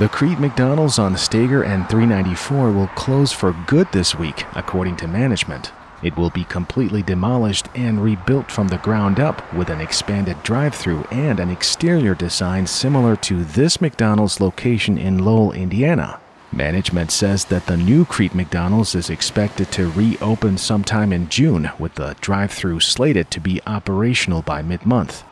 The Crete McDonald's on Steger and 394 will close for good this week, according to management. It will be completely demolished and rebuilt from the ground up with an expanded drive through and an exterior design similar to this McDonald's location in Lowell, Indiana. Management says that the new Crete McDonald's is expected to reopen sometime in June, with the drive through slated to be operational by mid month.